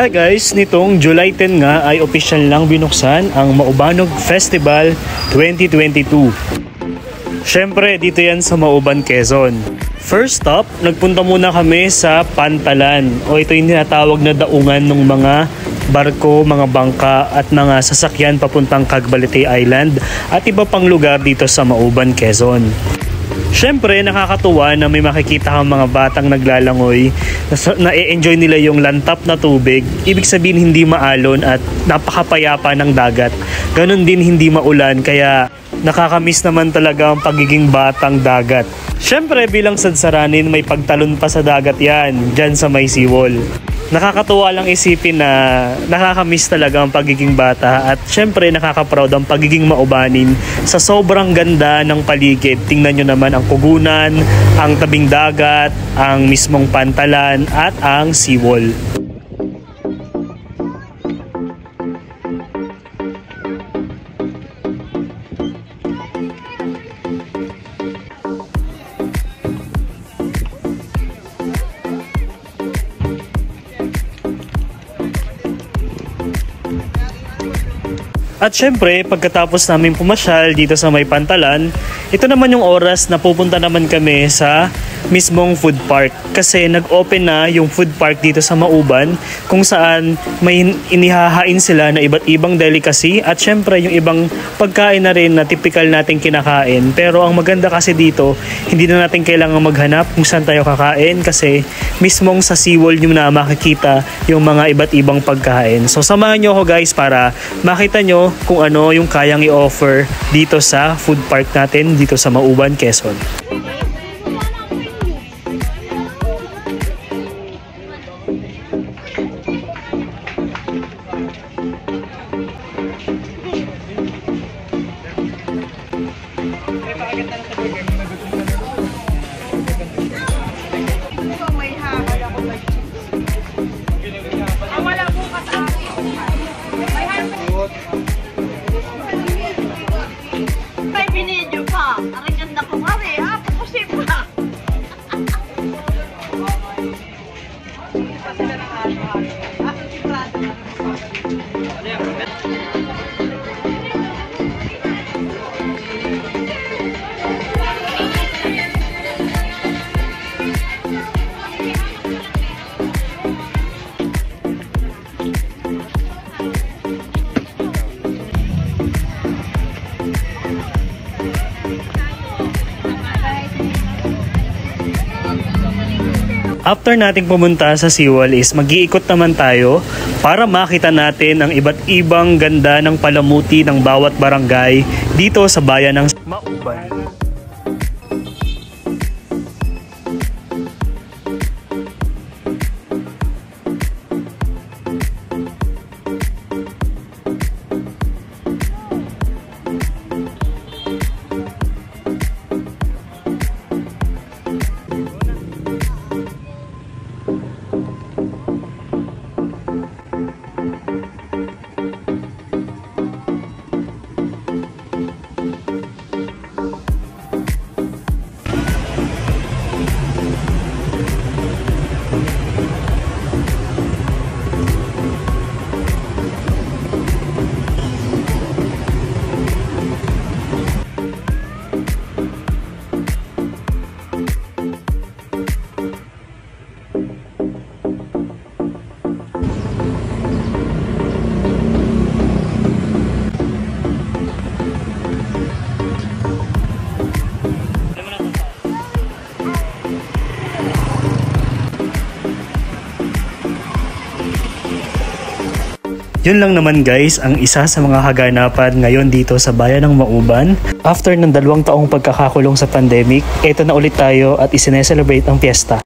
Hi guys, nitong July 10 nga ay opisyal lang binuksan ang Maubanog Festival 2022. Siyempre, dito yan sa Mauban, Quezon. First stop, nagpunta muna kami sa Pantalan o ito yung tinatawag na daungan ng mga barko, mga bangka at mga sasakyan papuntang Cagbalite Island at iba pang lugar dito sa Mauban, Quezon. Siyempre, nakakatuwa na may makikita kang mga batang naglalangoy na enjoy nila yung lantap na tubig. Ibig sabihin hindi maalon at napakapayapa ng dagat. Ganon din hindi maulan kaya nakakamiss naman talaga ang pagiging batang dagat. Siyempre, bilang sadsaranin may pagtalon pa sa dagat yan, dyan sa may seawall nakakatuwa lang isipin na nakakamiss talaga ang pagiging bata at syempre nakaka-proud ang pagiging maubanin sa sobrang ganda ng paligid. Tingnan nyo naman ang kugunan, ang tabing dagat, ang mismong pantalan at ang seawall. At syempre, pagkatapos namin pumasyal dito sa may pantalan, ito naman yung oras na pupunta naman kami sa mismong food park. Kasi nag-open na yung food park dito sa Mauban kung saan may inihahain sila na iba't ibang delicacy at syempre yung ibang pagkain na rin na typical nating kinakain. Pero ang maganda kasi dito, hindi na natin kailangan maghanap kung saan tayo kakain kasi mismong sa seawall nyo na makikita yung mga iba't ibang pagkain. So samahan nyo ako guys para makita nyo kung ano yung kayang i-offer dito sa food park natin dito sa Mauban, Quezon. Hareketlerini tebrik ediyorum. After nating pumunta sa Siwal is mag-iikot naman tayo para makita natin ang iba't ibang ganda ng palamuti ng bawat barangay dito sa bayan ng Mauban. Yun lang naman guys ang isa sa mga kaganapan ngayon dito sa bayan ng Mauban. After ng dalawang taong pagkakakulong sa pandemic, eto na ulit tayo at isineselebrate ang piyesta.